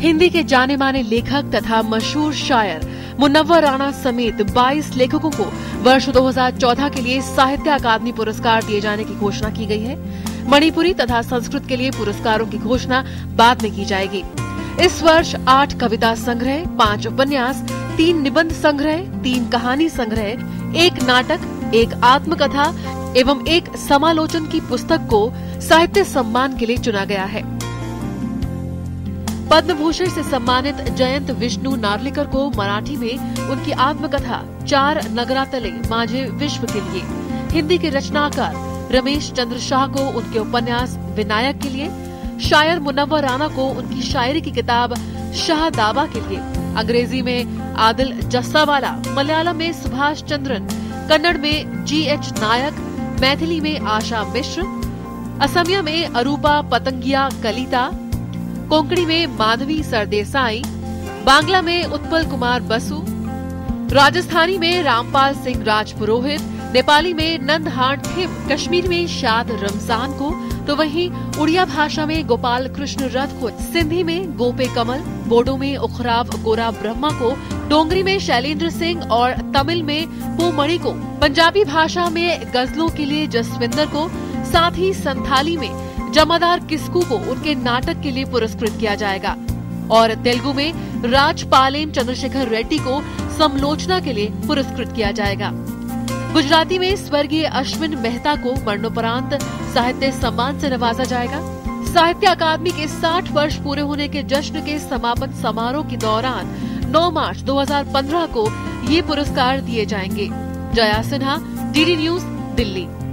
हिंदी के जाने माने लेखक तथा मशहूर शायर मुन्नवर राणा समेत 22 लेखकों को वर्ष 2014 के लिए साहित्य अकादमी पुरस्कार दिए जाने की घोषणा की गई है। मणिपुरी तथा संस्कृत के लिए पुरस्कारों की घोषणा बाद में की जाएगी। इस वर्ष आठ कविता संग्रह, पाँच उपन्यास, तीन निबंध संग्रह, तीन कहानी संग्रह, एक नाटक, एक आत्मकथा एवं एक समालोचन की पुस्तक को साहित्य सम्मान के लिए चुना गया है। पद्म भूषण से सम्मानित जयंत विष्णु नार्लिकर को मराठी में उनकी आत्मकथा चार नगरातले माझे विश्व के लिए। हिंदी के रचनाकार रमेश चंद्र शाह को उनके उपन्यास विनायक के लिए, शायर मुनव्वर राना को उनकी शायरी की किताब शाह दावा के लिए। अंग्रेज़ी में आदिल जस्सावाला, मलयालम में सुभाष चंद्रन, कन्नड़ में जी एच नायक, मैथिली में आशा मिश्र, असमिया में अरूपा पतंगिया कलिता कोंकणी में माधवी सरदेसाई, बांग्ला में उत्पल कुमार बसु, राजस्थानी में रामपाल सिंह राजपुरोहित, नेपाली में नंद हाट थिम, कश्मीर में शाद रमज़ान को तो वहीं उड़िया भाषा में गोपाल कृष्ण रथ को, सिंधी में गोपे कमल, बोडो में उखराव गोरा ब्रह्मा को, डोंगरी में शैलेंद्र सिंह और तमिल में पोमणि को, पंजाबी भाषा में गजलों के लिए जसविंदर को, साथ ही संथाली में जमादार किस्कू को उनके नाटक के लिए पुरस्कृत किया जाएगा। और तेलुगु में राजपालेम चंद्रशेखर रेड्डी को समलोचना के लिए पुरस्कृत किया जाएगा। गुजराती में स्वर्गीय अश्विन मेहता को मरणोपरांत साहित्य सम्मान से नवाजा जाएगा। साहित्य अकादमी के 60 वर्ष पूरे होने के जश्न के समापन समारोह के दौरान 9 मार्च 2015 को ये पुरस्कार दिए जाएँगे। Jaya Sinha, DD news, Delhi.